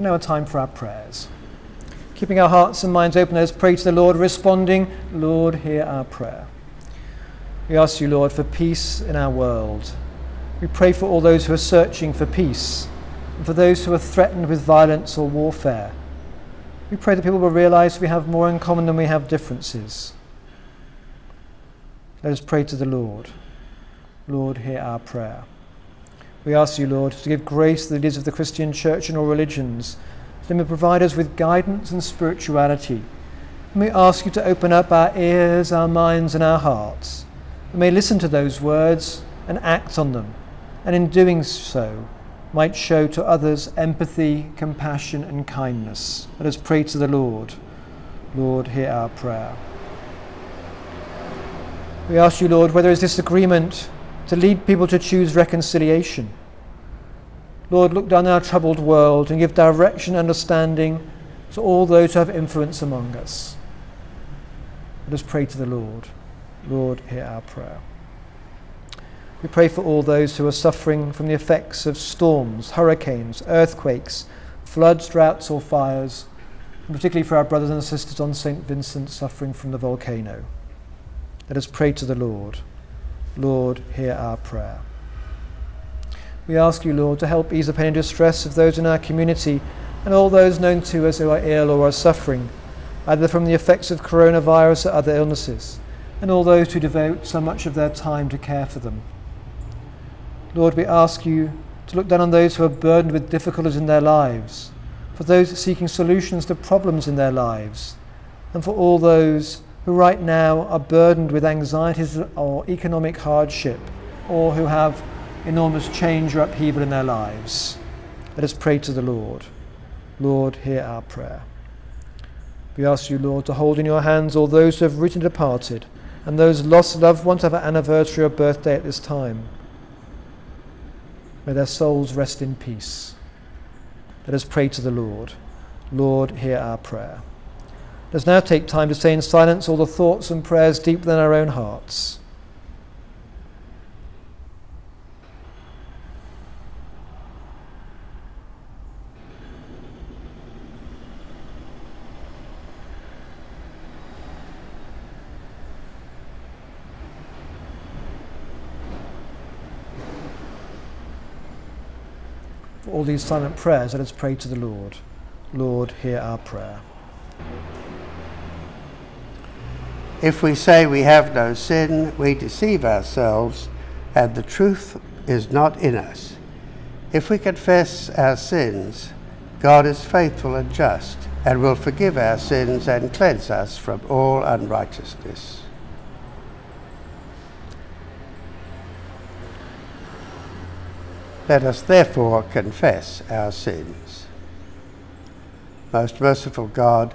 And now a time for our prayers. Keeping our hearts and minds open, let us pray to the Lord, responding, Lord, hear our prayer. We ask you, Lord, for peace in our world. We pray for all those who are searching for peace and for those who are threatened with violence or warfare. We pray that people will realize we have more in common than we have differences. Let us pray to the Lord. Lord, hear our prayer. We ask you, Lord, to give grace to the leaders of the Christian church and all religions, that may provide us with guidance and spirituality. And we ask you to open up our ears, our minds, and our hearts. We may listen to those words and act on them, and in doing so, might show to others empathy, compassion, and kindness. Let us pray to the Lord. Lord, hear our prayer. We ask you, Lord, whether is disagreement to lead people to choose reconciliation. Lord, look down our troubled world and give direction and understanding to all those who have influence among us. Let us pray to the Lord. Lord, hear our prayer. We pray for all those who are suffering from the effects of storms, hurricanes, earthquakes, floods, droughts, or fires, and particularly for our brothers and sisters on St. Vincent suffering from the volcano. Let us pray to the Lord. Lord, hear our prayer. We ask you, Lord, to help ease the pain and distress of those in our community and all those known to us who are ill or are suffering, either from the effects of coronavirus or other illnesses, and all those who devote so much of their time to care for them. Lord, we ask you to look down on those who are burdened with difficulties in their lives, for those seeking solutions to problems in their lives, and for all those who right now are burdened with anxieties or economic hardship, or who have enormous change or upheaval in their lives. Let us pray to the Lord. Lord, hear our prayer. We ask you, Lord, to hold in your hands all those who have written departed and those lost loved ones have an anniversary or birthday at this time. May their souls rest in peace. Let us pray to the Lord. Lord, hear our prayer. Let us now take time to say in silence all the thoughts and prayers deep within our own hearts. For all these silent prayers, let us pray to the Lord. Lord, hear our prayer. If we say we have no sin, we deceive ourselves, and the truth is not in us. If we confess our sins, God is faithful and just, and will forgive our sins and cleanse us from all unrighteousness. Let us therefore confess our sins. Most merciful God,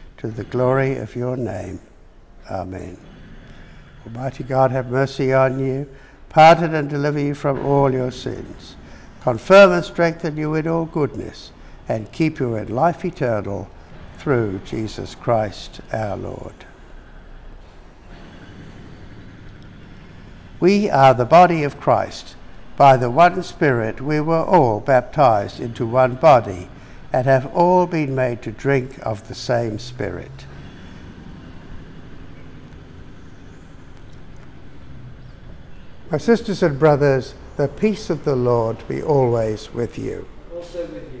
to the glory of your name. Amen. Almighty God, have mercy on you, pardon and deliver you from all your sins, confirm and strengthen you in all goodness, and keep you in life eternal through Jesus Christ our Lord. We are the body of Christ. By the one Spirit we were all baptized into one body and have all been made to drink of the same Spirit. My sisters and brothers, the peace of the Lord be always with you. Also with you.